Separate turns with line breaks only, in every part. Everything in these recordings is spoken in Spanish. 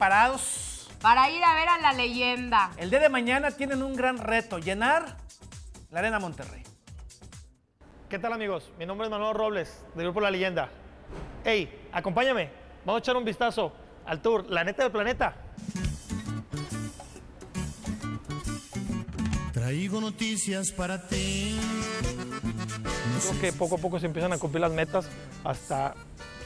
preparados.
Para ir a ver a la leyenda.
El día de mañana tienen un gran reto, llenar la Arena Monterrey.
¿Qué tal amigos? Mi nombre es Manuel Robles, del Grupo La Leyenda. Hey, acompáñame, vamos a echar un vistazo al tour La Neta del Planeta.
Traigo noticias para ti.
Creo que poco a poco se empiezan a cumplir las metas hasta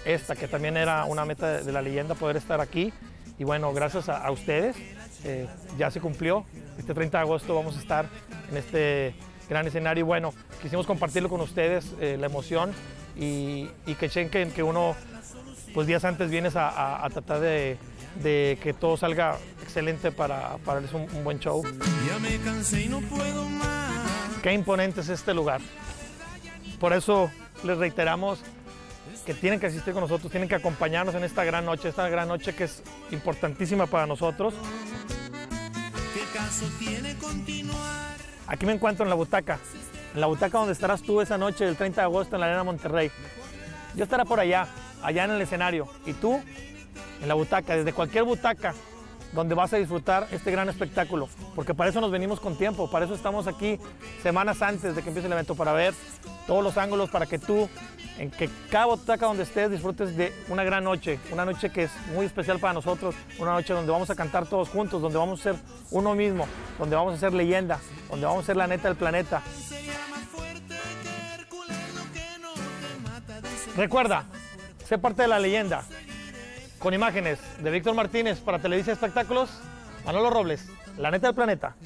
esta, que también era una meta de, la leyenda, poder estar aquí. Y bueno, gracias a, a ustedes eh, ya se cumplió. Este 30 de agosto vamos a estar en este gran escenario. Y bueno, quisimos compartirlo con ustedes, eh, la emoción y, y que chequen que uno, pues días antes vienes a, a- a tratar de, de que todo salga excelente para, para darles un, un buen show.
Ya me cansé y no puedo más.
Qué imponente es este lugar. Por eso les reiteramos que tienen que asistir con nosotros, tienen que acompañarnos en esta gran noche, esta gran noche que es importantísima para nosotros.
¿Qué caso tiene continuar?
Aquí me encuentro en la butaca, en la butaca donde estarás tú esa noche del 30 de agosto en la Arena Monterrey. Yo estaré por allá, allá en el escenario, y tú en la butaca, desde cualquier butaca donde vas a disfrutar este gran espectáculo, porque para eso nos venimos con tiempo, para eso estamos aquí semanas antes de que empiece el evento, para ver todos los ángulos, para que tú, en que cada butaca donde estés, disfrutes de una gran noche, una noche que es muy especial para nosotros, una noche donde vamos a cantar todos juntos, donde vamos a ser uno mismo, donde vamos a ser leyenda, donde vamos a ser la neta del planeta. Recuerda, sé parte de la leyenda. Con imágenes de Víctor Martínez para Televisa Espectáculos, Manolo Robles, la neta del planeta.